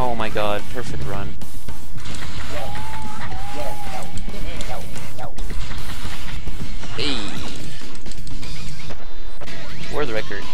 Oh my god, perfect run. Hey! World record.